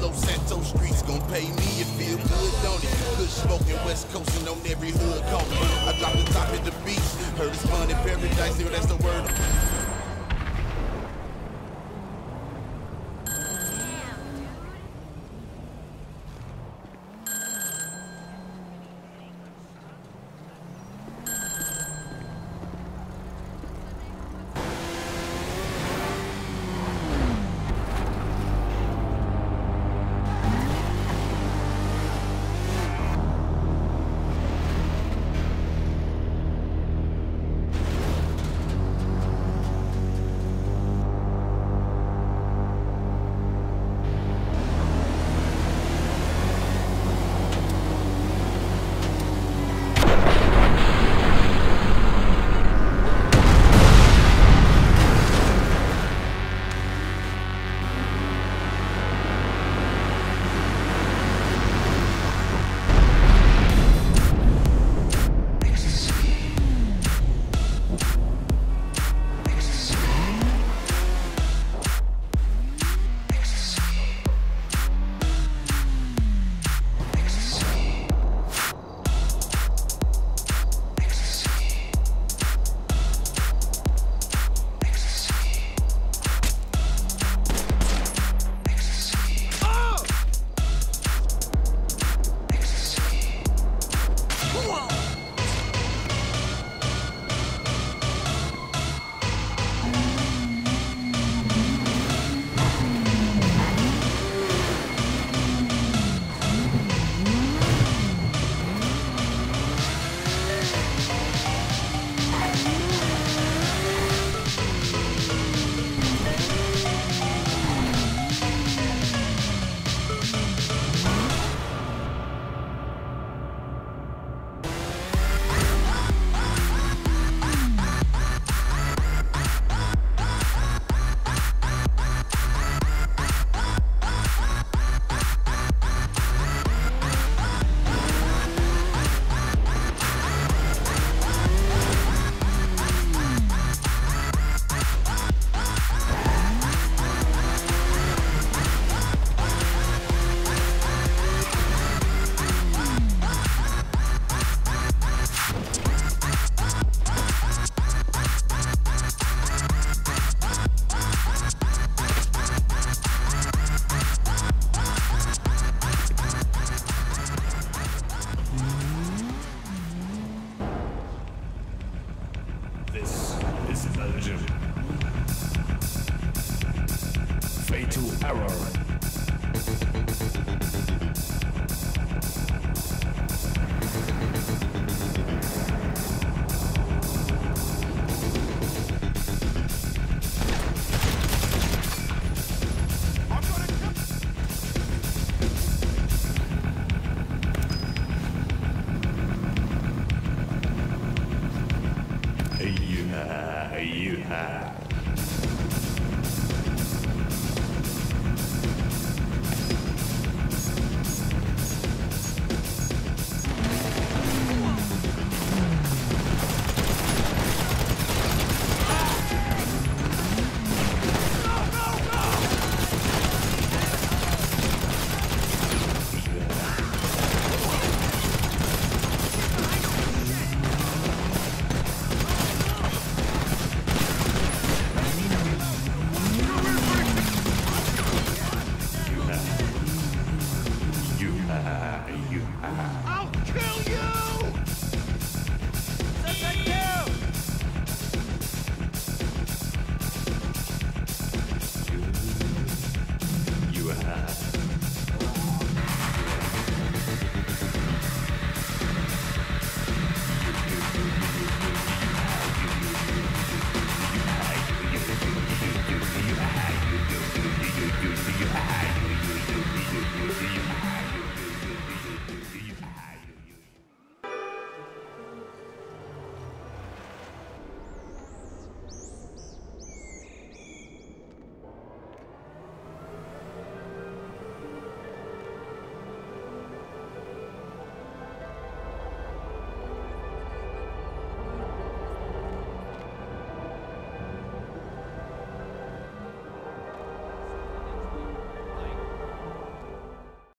Los Santos streets gon' pay me. It feel good, don't it? Good smoking West Coast and on every hood corner. I drop the top at the beach. Heard it's fun in paradise, here that's the word. Fatal error. kill you!